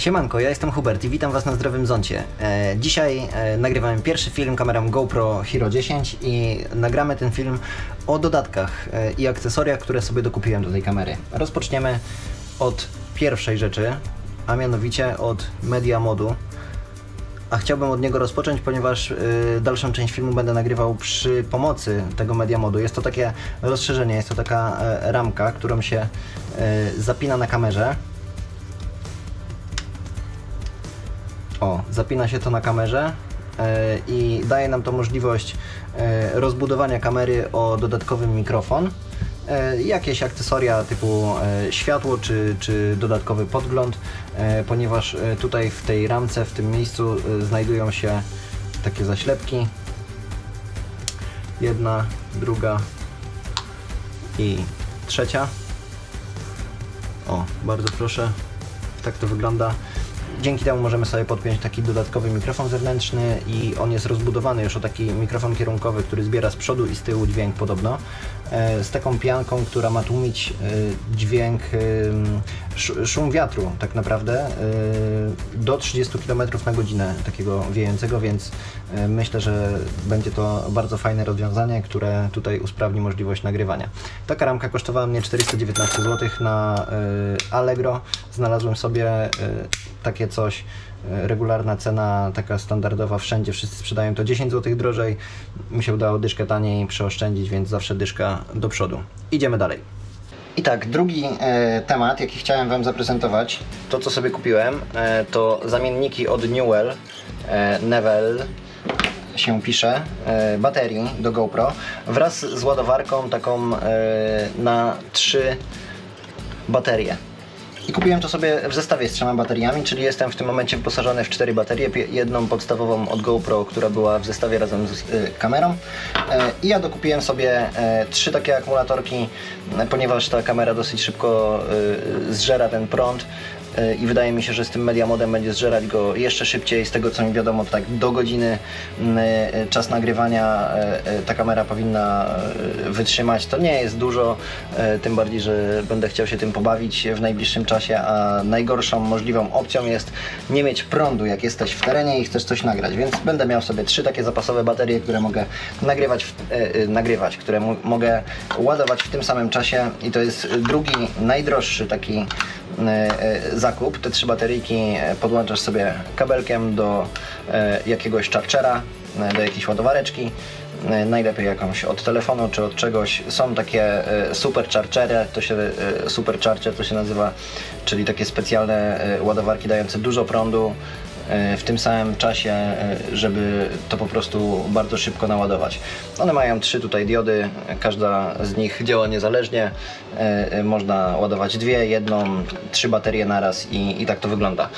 Siemanko, ja jestem Hubert i witam Was na Zdrowym Zoncie. E, dzisiaj e, nagrywamy pierwszy film kamerą GoPro Hero 10 i nagramy ten film o dodatkach e, i akcesoriach, które sobie dokupiłem do tej kamery. Rozpoczniemy od pierwszej rzeczy, a mianowicie od Media Modu. A chciałbym od niego rozpocząć, ponieważ y, dalszą część filmu będę nagrywał przy pomocy tego media modu. Jest to takie rozszerzenie, jest to taka e, ramka, którą się e, zapina na kamerze. O, zapina się to na kamerze e, i daje nam to możliwość e, rozbudowania kamery o dodatkowy mikrofon. E, jakieś akcesoria typu światło czy, czy dodatkowy podgląd, ponieważ tutaj w tej ramce, w tym miejscu znajdują się takie zaślepki. Jedna, druga i trzecia. O, bardzo proszę. Tak to wygląda. Dzięki temu możemy sobie podpiąć taki dodatkowy mikrofon zewnętrzny i on jest rozbudowany już o taki mikrofon kierunkowy, który zbiera z przodu i z tyłu dźwięk podobno. E, Z taką pianką, która ma tłumić e, dźwięk, e, sz- szum wiatru tak naprawdę do 30 km na godzinę takiego wiejącego, więc myślę, że będzie to bardzo fajne rozwiązanie, które tutaj usprawni możliwość nagrywania. Taka ramka kosztowała mnie 419 zł na Allegro. Znalazłem sobie takie coś. Regularna cena, taka standardowa, wszędzie wszyscy sprzedają to 10 zł drożej. Mi się udało dyszkę taniej przeoszczędzić, więc zawsze dyszka do przodu. Idziemy dalej. I tak, drugi e, temat, jaki chciałem Wam zaprezentować, to co sobie kupiłem, e, to zamienniki od Newell, e, Neville się pisze, e, baterii do GoPro wraz z ładowarką taką e, na trzy baterie. I kupiłem to sobie w zestawie z trzema bateriami, czyli jestem w tym momencie wyposażony w cztery baterie. Jedną podstawową od GoPro, która była w zestawie razem z y, kamerą. E, I ja dokupiłem sobie e, trzy takie akumulatorki, e, ponieważ ta kamera dosyć szybko y, zżera ten prąd. E, I wydaje mi się, że z tym media modem będzie zżerać go jeszcze szybciej. Z tego co mi wiadomo, tak do godziny m, e, czas nagrywania e, e, ta kamera powinna e, wytrzymać. To nie jest dużo, e, tym bardziej, że będę chciał się tym pobawić w najbliższym czasie, a najgorszą możliwą opcją jest nie mieć prądu, jak jesteś w terenie i chcesz coś nagrać, więc będę miał sobie trzy takie zapasowe baterie, które mogę nagrywać, w, e, e, nagrywać które mogę ładować w tym samym czasie i to jest drugi, najdroższy taki e, e, zakup. Te trzy bateryjki e, podłączasz sobie kabelkiem do e, jakiegoś chargera, e, do jakiejś ładowareczki e, najlepiej jakąś od telefonu czy od czegoś. Są takie e, superchargery, to się e, supercharger to się nazywa, czyli takie specjalne e, ładowarki dające dużo prądu e, w tym samym czasie, e, żeby to po prostu bardzo szybko naładować. One mają trzy tutaj diody, każda z nich działa niezależnie. E, e, Można ładować dwie, jedną, trzy baterie naraz i, i tak to wygląda.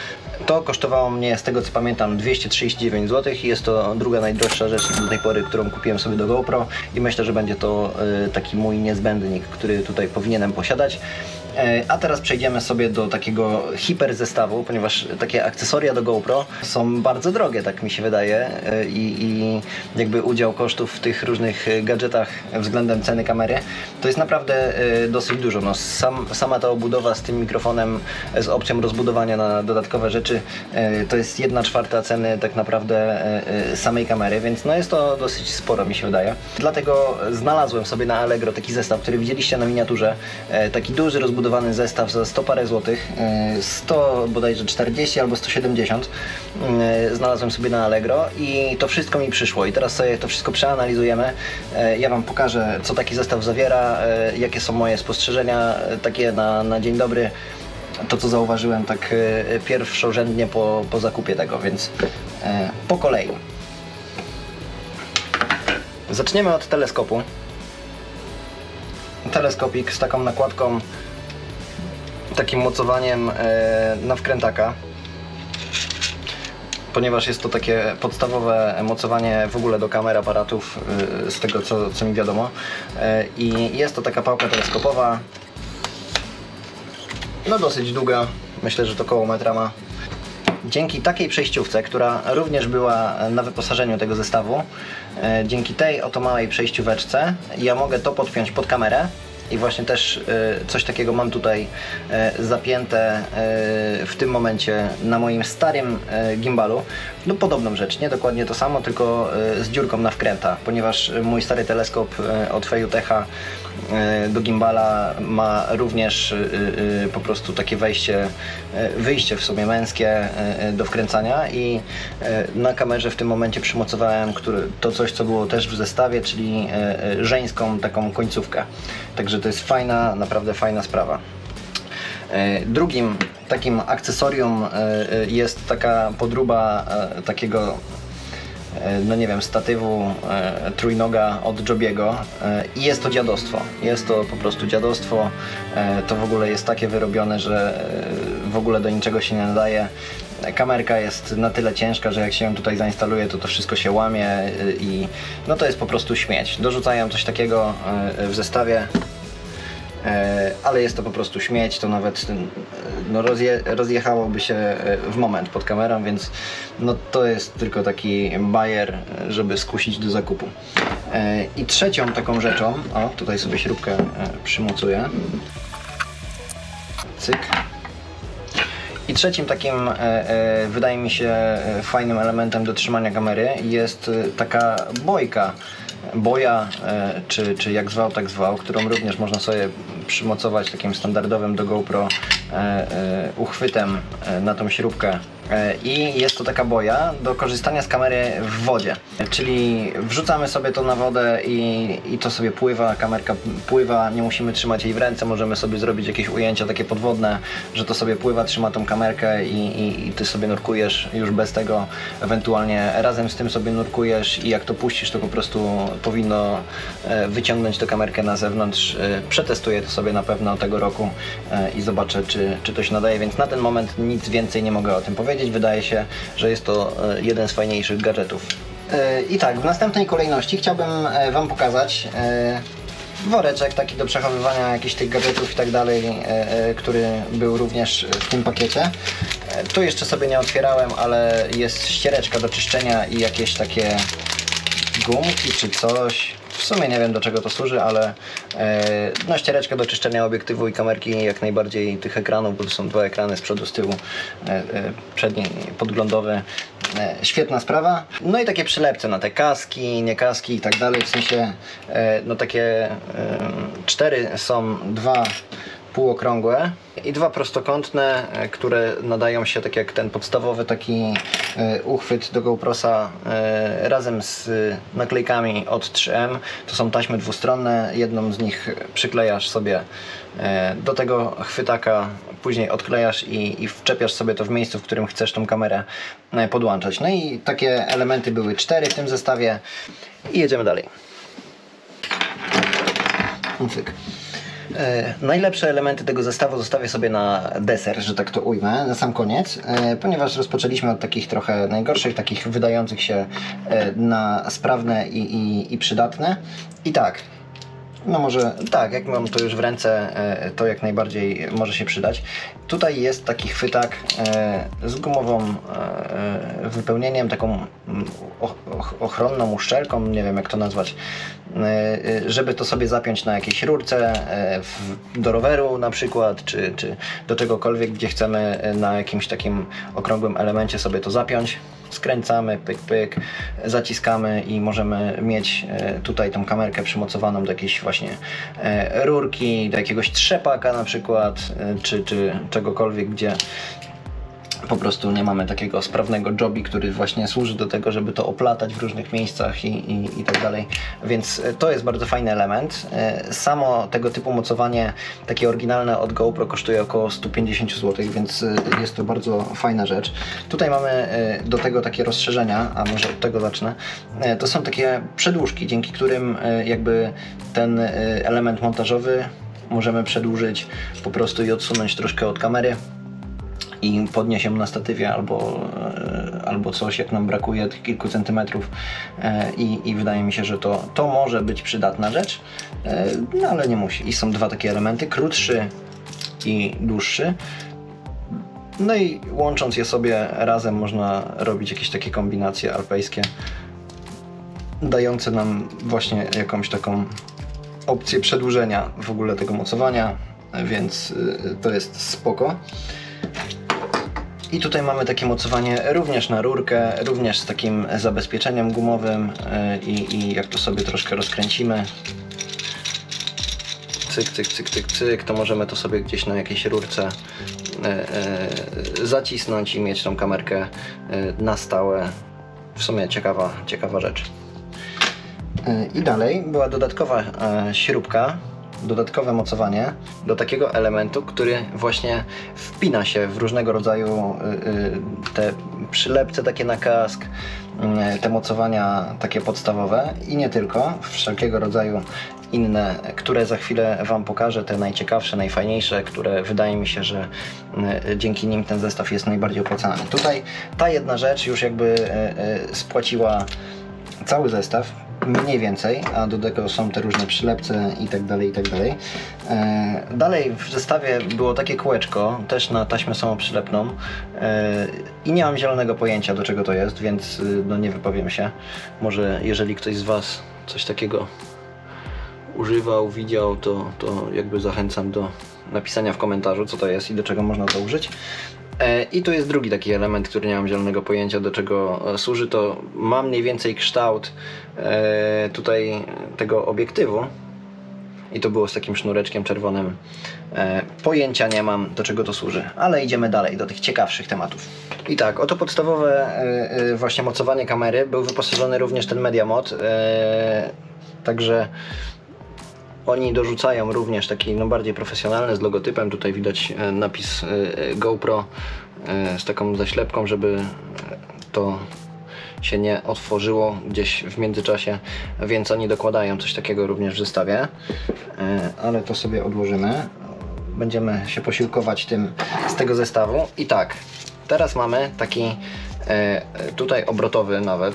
To kosztowało mnie, z tego co pamiętam, 239 zł i jest to druga najdroższa rzecz do tej pory, którą kupiłem sobie do GoPro i myślę, że będzie to e, taki mój niezbędnik, który tutaj powinienem posiadać. E, A teraz przejdziemy sobie do takiego hiper zestawu, ponieważ takie akcesoria do GoPro są bardzo drogie, tak mi się wydaje, e, i, i jakby udział kosztów w tych różnych e, gadżetach względem ceny kamery to jest naprawdę dosyć dużo. No, sam, sama ta obudowa z tym mikrofonem z opcją rozbudowania na dodatkowe rzeczy to jest jedna czwarta ceny tak naprawdę samej kamery, więc no jest to dosyć sporo mi się wydaje. Dlatego znalazłem sobie na Allegro taki zestaw, który widzieliście na miniaturze, taki duży rozbudowany zestaw za 100 parę złotych, e, 100 bodajże 40 albo 170 e, znalazłem sobie na Allegro i to wszystko mi przyszło i teraz sobie to wszystko przeanalizujemy. E, Ja Wam pokażę co taki zestaw zawiera, e, jakie są moje spostrzeżenia e, takie na, na dzień dobry to, co zauważyłem tak e, pierwszorzędnie po, po zakupie tego, więc e, po kolei. Zaczniemy od teleskopu. Teleskopik z taką nakładką, takim mocowaniem e, na wkrętaka. Ponieważ jest to takie podstawowe mocowanie w ogóle do kamer aparatów, e, z tego co, co mi wiadomo. E, I jest to taka pałka teleskopowa, no dosyć długa, myślę, że to koło metra ma. Dzięki takiej przejściówce, która również była na wyposażeniu tego zestawu, dzięki tej oto małej przejścióweczce ja mogę to podpiąć pod kamerę i właśnie też e, coś takiego mam tutaj e, zapięte e, w tym momencie na moim starym gimbalu. No podobną rzecz, nie dokładnie to samo, tylko z dziurką na wkręta, ponieważ mój stary teleskop od Fejutecha do gimbala ma również e, e, po prostu takie wejście, e, wyjście w sumie męskie e, e, do wkręcania i e, na kamerze w tym momencie przymocowałem to coś, co było też w zestawie, czyli e, e, żeńską taką końcówkę. Także to jest fajna, naprawdę fajna sprawa. E, Drugim takim akcesorium e, e, jest taka podruba e, takiego e, no nie wiem, statywu e, trójnoga od Jobiego e, i jest to dziadostwo. Jest to po prostu dziadostwo. E, to w ogóle jest takie wyrobione, że e, w ogóle do niczego się nie nadaje. Kamerka jest na tyle ciężka, że jak się ją tutaj zainstaluje, to to wszystko się łamie e, i no to jest po prostu śmieć. Dorzucają coś takiego e, w zestawie. E, ale jest to po prostu śmieć, to nawet e, no, rozje, rozjechałoby się e, w moment pod kamerą, więc no, to jest tylko taki bajer, żeby skusić do zakupu. I trzecią taką rzeczą, o tutaj sobie śrubkę przymocuję. Cyk. I trzecim takim, wydaje mi się, fajnym elementem do trzymania kamery jest taka bojka. Boja, czy, czy jak zwał, tak zwał, którą również można sobie przymocować takim standardowym do GoPro e, e, uchwytem e, na tą śrubkę. E, I jest to taka boja do korzystania z kamery w wodzie. Czyli wrzucamy sobie to na wodę i, i to sobie pływa, kamerka pływa, nie musimy trzymać jej w ręce, możemy sobie zrobić jakieś ujęcia takie podwodne, że to sobie pływa, trzyma tą kamerkę i, i, i ty sobie nurkujesz już bez tego, ewentualnie razem z tym sobie nurkujesz i jak to puścisz, to po prostu powinno e, wyciągnąć tę kamerkę na zewnątrz. E, Przetestuję to sobie na pewno tego roku i zobaczę, czy, czy to się nadaje, więc na ten moment nic więcej nie mogę o tym powiedzieć. Wydaje się, że jest to e, jeden z fajniejszych gadżetów. E, I tak, w następnej kolejności chciałbym e, Wam pokazać woreczek taki do przechowywania jakichś tych gadżetów i tak dalej, który był również w tym pakiecie. Tu jeszcze sobie nie otwierałem, ale jest ściereczka do czyszczenia i jakieś takie gumki czy coś. W sumie nie wiem do czego to służy, ale e, no ściereczka do czyszczenia obiektywu i kamerki jak najbardziej tych ekranów, bo to są dwa ekrany z przodu, z tyłu, e, e, przedni podglądowy. E, świetna sprawa. No i takie przylepce na te kaski, nie kaski i tak dalej, w sensie e, no takie e, cztery są dwa półokrągłe i dwa prostokątne, e, które nadają się tak jak ten podstawowy taki e, uchwyt do GoProsa e, razem z naklejkami od 3M. To są taśmy dwustronne, jedną z nich przyklejasz sobie do tego chwytaka, później odklejasz i, i wczepiasz sobie to w miejscu, w którym chcesz tą kamerę podłączać. No i takie elementy były cztery w tym zestawie i jedziemy dalej. Cyk. E, najlepsze elementy tego zestawu zostawię sobie na deser, że tak to ujmę, na sam koniec, e, ponieważ rozpoczęliśmy od takich trochę najgorszych, takich wydających się e, na sprawne i, i, i przydatne. I tak, no może tak, jak mam to już w ręce, to jak najbardziej może się przydać. Tutaj jest taki chwytak z gumową wypełnieniem, taką mm, och- och- ochronną uszczelką, nie wiem jak to nazwać, e, e, żeby to sobie zapiąć na jakiejś rurce, w, do roweru na przykład, czy, czy do czegokolwiek, gdzie chcemy na jakimś takim okrągłym elemencie sobie to zapiąć. Skręcamy, pyk, pyk, zaciskamy i możemy mieć tutaj tą kamerkę przymocowaną do jakiejś właśnie rurki, do jakiegoś trzepaka na przykład, czy, czy czegokolwiek, gdzie po prostu nie mamy takiego sprawnego jobi, który właśnie służy do tego, żeby to oplatać w różnych miejscach i, i, i tak dalej. Więc e, to jest bardzo fajny element. E, Samo tego typu mocowanie, takie oryginalne od GoPro kosztuje około 150 zł, więc e, jest to bardzo fajna rzecz. Tutaj mamy do tego takie rozszerzenia, a może od tego zacznę. To są takie przedłużki, dzięki którym jakby ten element montażowy możemy przedłużyć po prostu i odsunąć troszkę od kamery i podniesiemy na statywie albo, e, albo coś, jak nam brakuje tych kilku centymetrów e, i, i wydaje mi się, że to, to może być przydatna rzecz, e, no ale nie musi. I są dwa takie elementy, krótszy i dłuższy. No i łącząc je sobie razem można robić jakieś takie kombinacje alpejskie, dające nam właśnie jakąś taką opcję przedłużenia w ogóle tego mocowania, więc to jest spoko. I tutaj mamy takie mocowanie również na rurkę, również z takim zabezpieczeniem gumowym y, i, i jak to sobie troszkę rozkręcimy, cyk, cyk, cyk, cyk, cyk, to możemy to sobie gdzieś na jakiejś rurce e, e, zacisnąć i mieć tą kamerkę e, na stałe. W sumie ciekawa, ciekawa rzecz. E, I dalej była dodatkowa e, śrubka, dodatkowe mocowanie do takiego elementu, który właśnie wpina się w różnego rodzaju e, e, te przylepce takie na kask, e, te mocowania takie podstawowe i nie tylko, wszelkiego rodzaju inne, które za chwilę Wam pokażę, te najciekawsze, najfajniejsze, które wydaje mi się, że dzięki nim ten zestaw jest najbardziej opłacalny. Tutaj ta jedna rzecz już jakby spłaciła cały zestaw, mniej więcej, a do tego są te różne przylepce i tak dalej, i tak dalej. E, Dalej w zestawie było takie kółeczko, też na taśmę samoprzylepną e, i nie mam zielonego pojęcia do czego to jest, więc y, no nie wypowiem się. Może jeżeli ktoś z Was coś takiego używał, widział, to, to jakby zachęcam do napisania w komentarzu, co to jest i do czego można to użyć. E, I tu jest drugi taki element, który nie mam zielonego pojęcia do czego e, służy. To ma mniej więcej kształt e, tutaj tego obiektywu. I to było z takim sznureczkiem czerwonym. Pojęcia nie mam do czego to służy, ale idziemy dalej do tych ciekawszych tematów. I tak, oto podstawowe właśnie mocowanie kamery. Był wyposażony również ten Media Mod. E, także oni dorzucają również taki no, bardziej profesjonalny z logotypem. Tutaj widać e, napis e, GoPro e, z taką zaślepką, żeby to się nie otworzyło gdzieś w międzyczasie, więc oni dokładają coś takiego również w zestawie. Ale to sobie odłożymy. Będziemy się posiłkować tym z tego zestawu. I tak, teraz mamy taki tutaj obrotowy nawet.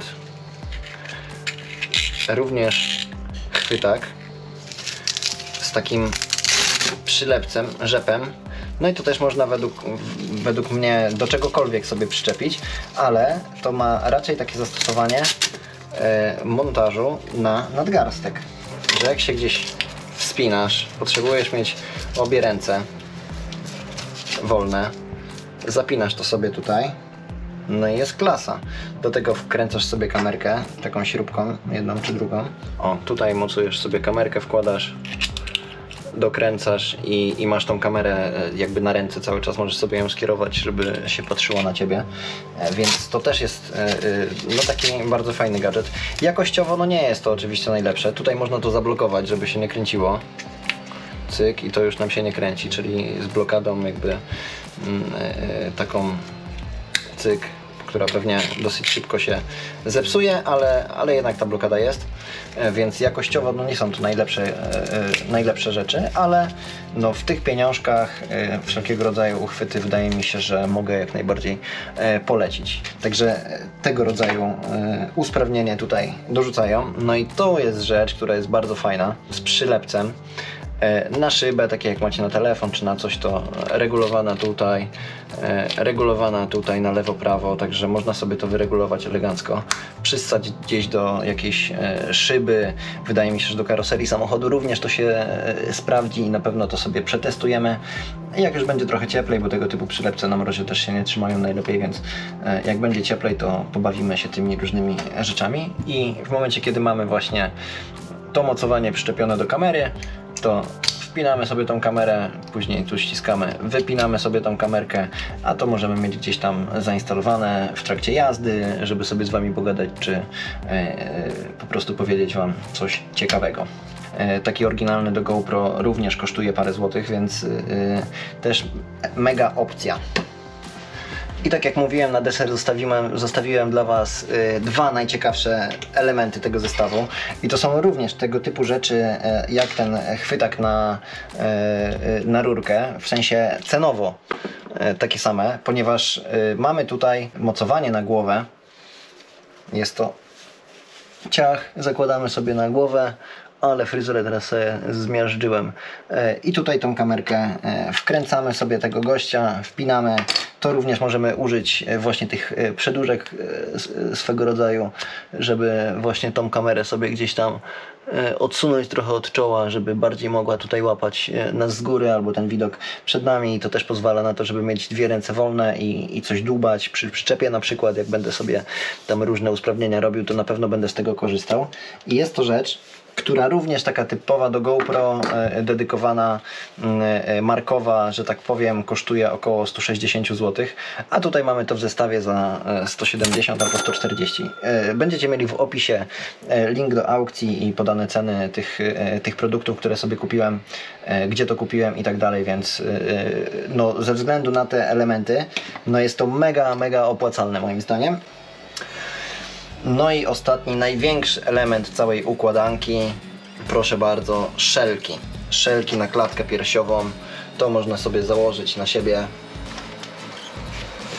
Również chwytak takim przylepcem, rzepem. No i to też można według, według mnie do czegokolwiek sobie przyczepić, ale to ma raczej takie zastosowanie e, montażu na nadgarstek. Że jak się gdzieś wspinasz, potrzebujesz mieć obie ręce wolne, zapinasz to sobie tutaj, no i jest klasa. Do tego wkręcasz sobie kamerkę, taką śrubką, jedną czy drugą. O, tutaj mocujesz sobie kamerkę, wkładasz, dokręcasz i, i masz tą kamerę e, jakby na ręce cały czas, możesz sobie ją skierować, żeby się patrzyło na ciebie, E, więc to też jest e, no taki bardzo fajny gadżet. Jakościowo no nie jest to oczywiście najlepsze, tutaj można to zablokować, żeby się nie kręciło. Cyk i to już nam się nie kręci, czyli z blokadą jakby mm, taką cyk, która pewnie dosyć szybko się zepsuje, ale, ale jednak ta blokada jest, E, więc jakościowo no nie są to najlepsze, e, e, najlepsze rzeczy, ale no w tych pieniążkach wszelkiego rodzaju uchwyty wydaje mi się, że mogę jak najbardziej polecić. Także tego rodzaju usprawnienie tutaj dorzucają. No i to jest rzecz, która jest bardzo fajna, z przylepcem. E, na szybę, takie jak macie na telefon czy na coś, to regulowana tutaj, e, regulowana tutaj na lewo, prawo, także można sobie to wyregulować elegancko. Przystać gdzieś do jakiejś e, szyby, wydaje mi się, że do karoserii samochodu również to się sprawdzi i na pewno to sobie przetestujemy. Jak już będzie trochę cieplej, bo tego typu przylepce na mrozie też się nie trzymają najlepiej, więc jak będzie cieplej, to pobawimy się tymi różnymi rzeczami i w momencie, kiedy mamy właśnie to mocowanie przyczepione do kamery, to wpinamy sobie tą kamerę, później tu ściskamy, wypinamy sobie tą kamerkę, a to możemy mieć gdzieś tam zainstalowane w trakcie jazdy, żeby sobie z Wami pogadać, czy e, e, po prostu powiedzieć Wam coś ciekawego. E, Taki oryginalny do GoPro również kosztuje parę złotych, więc też mega opcja. I tak jak mówiłem, na deser zostawiłem, zostawiłem dla Was y, dwa najciekawsze elementy tego zestawu. I to są również tego typu rzeczy, y, jak ten chwytak na, y, y, na rurkę, w sensie cenowo y, takie same, ponieważ y, mamy tutaj mocowanie na głowę. Jest to ciach, zakładamy sobie na głowę, ale fryzurę teraz sobie zmiażdżyłem. I tutaj tą kamerkę wkręcamy sobie tego gościa, wpinamy, to również możemy użyć właśnie tych przedłużek swego rodzaju, żeby właśnie tą kamerę sobie gdzieś tam odsunąć trochę od czoła, żeby bardziej mogła tutaj łapać nas z góry albo ten widok przed nami i to też pozwala na to, żeby mieć dwie ręce wolne i, i coś dłubać przy przyczepie na przykład, jak będę sobie tam różne usprawnienia robił, to na pewno będę z tego korzystał. I jest to rzecz, która również taka typowa do GoPro, e, dedykowana, mm, e, markowa, że tak powiem, kosztuje około 160 zł, a tutaj mamy to w zestawie za 170 e, albo 140. Będziecie mieli w opisie link do aukcji i podane ceny tych, tych produktów, które sobie kupiłem, gdzie to kupiłem i tak dalej, więc no, ze względu na te elementy, no jest to mega, mega opłacalne moim zdaniem. No i ostatni, największy element całej układanki, proszę bardzo, szelki. Szelki na klatkę piersiową, to można sobie założyć na siebie.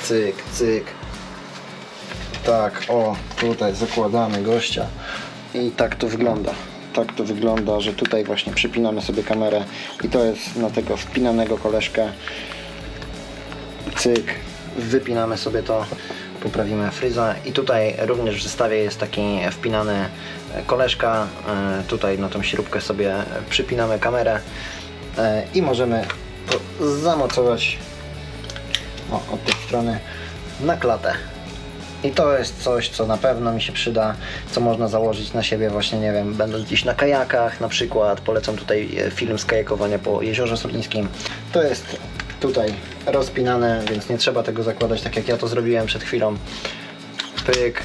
Cyk, cyk. Tak, o, tutaj zakładamy gościa i tak to wygląda. Tak to wygląda, że tutaj właśnie przypinamy sobie kamerę i to jest na tego wpinanego koleżkę. Cyk, wypinamy sobie to poprawimy fryza i tutaj również w zestawie jest taki wpinany koleżka e, tutaj na tą śrubkę sobie przypinamy kamerę e, i możemy to zamocować o, od tej strony na klatę i to jest coś, co na pewno mi się przyda, co można założyć na siebie właśnie, nie wiem, będąc gdzieś na kajakach na przykład. Polecam tutaj e, film z kajakowania po Jeziorze Solińskim. To jest tutaj rozpinane, więc nie trzeba tego zakładać tak jak ja to zrobiłem przed chwilą. Pyk.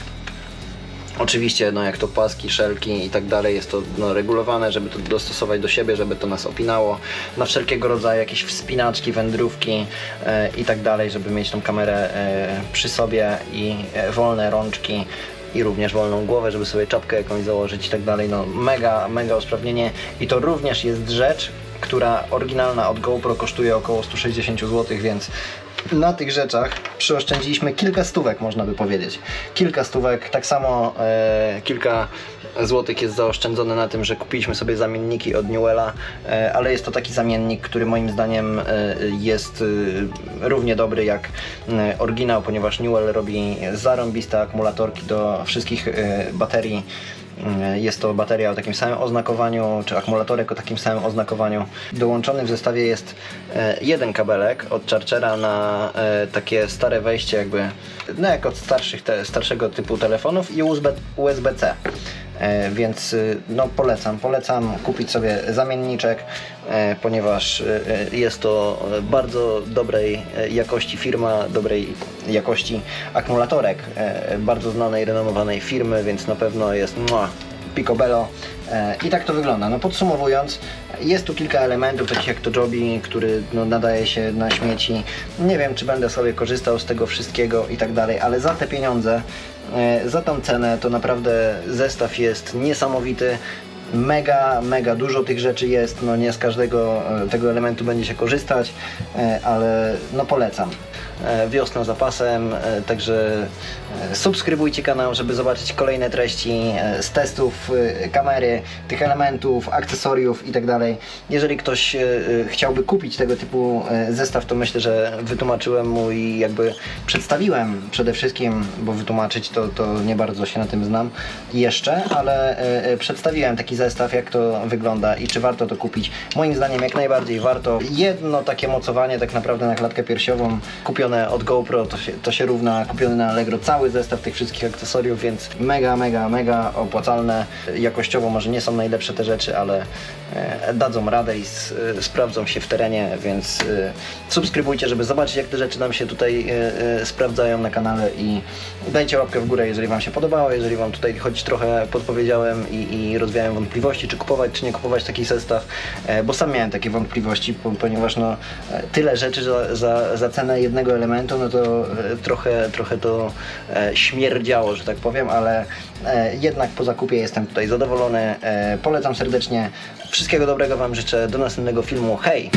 Oczywiście, no jak to paski, szelki i tak dalej, jest to no, regulowane, żeby to dostosować do siebie, żeby to nas opinało. Na wszelkiego rodzaju jakieś wspinaczki, wędrówki e, i tak dalej, żeby mieć tą kamerę e, przy sobie i e, wolne rączki i również wolną głowę, żeby sobie czapkę jakąś założyć i tak dalej. No mega, mega usprawnienie i to również jest rzecz, która oryginalna od GoPro kosztuje około 160 zł, więc na tych rzeczach przyoszczędziliśmy kilka stówek, można by powiedzieć. Kilka stówek, tak samo e, kilka złotych jest zaoszczędzone na tym, że kupiliśmy sobie zamienniki od Newella, e, ale jest to taki zamiennik, który moim zdaniem e, jest e, równie dobry jak e, oryginał, ponieważ Newell robi zarąbiste akumulatorki do wszystkich e, baterii jest to bateria o takim samym oznakowaniu, czy akumulatorek o takim samym oznakowaniu. Dołączony w zestawie jest e, jeden kabelek od Chargera na e, takie stare wejście jakby, no jak od starszych, te, starszego typu telefonów i USB-C. USB E, więc y, no polecam, polecam kupić sobie zamienniczek, e, ponieważ e, jest to bardzo dobrej jakości firma, dobrej jakości akumulatorek, bardzo znanej, renomowanej firmy, więc na pewno jest picobello i tak to wygląda. No podsumowując, jest tu kilka elementów, takich jak to Joby, który no, nadaje się na śmieci. Nie wiem, czy będę sobie korzystał z tego wszystkiego i tak dalej, ale za te pieniądze E, za tą cenę to naprawdę zestaw jest niesamowity. Mega, mega dużo tych rzeczy jest, no nie z każdego e, tego elementu będzie się korzystać, e, ale no polecam. E, wiosna zapasem, e, także e, subskrybujcie kanał, żeby zobaczyć kolejne treści z testów kamery, tych elementów, akcesoriów itd. Tak Jeżeli ktoś chciałby kupić tego typu zestaw, to myślę, że wytłumaczyłem mu i jakby przedstawiłem przede wszystkim, bo wytłumaczyć to, to nie bardzo się na tym znam jeszcze, ale przedstawiłem taki zestaw, jak to wygląda i czy warto to kupić. Moim zdaniem jak najbardziej warto. Jedno takie mocowanie tak naprawdę na klatkę piersiową kupione kupione od GoPro, to się, to się równa kupiony na Allegro cały zestaw tych wszystkich akcesoriów, więc mega, mega, mega opłacalne. Jakościowo może nie są najlepsze te rzeczy, ale e, dadzą radę i e, sprawdzą się w terenie, więc e, subskrybujcie, żeby zobaczyć jak te rzeczy nam się tutaj sprawdzają na kanale i dajcie łapkę w górę, jeżeli Wam się podobało, jeżeli Wam tutaj choć trochę podpowiedziałem i, i rozwiałem wątpliwości, czy kupować, czy nie kupować taki zestaw, bo sam miałem takie wątpliwości, ponieważ no, tyle rzeczy za, za, za cenę jednego elementu, no to e, trochę, trochę to e, śmierdziało, że tak powiem, ale e, jednak po zakupie jestem tutaj zadowolony. Polecam serdecznie. Wszystkiego dobrego Wam życzę. Do następnego filmu. Hej!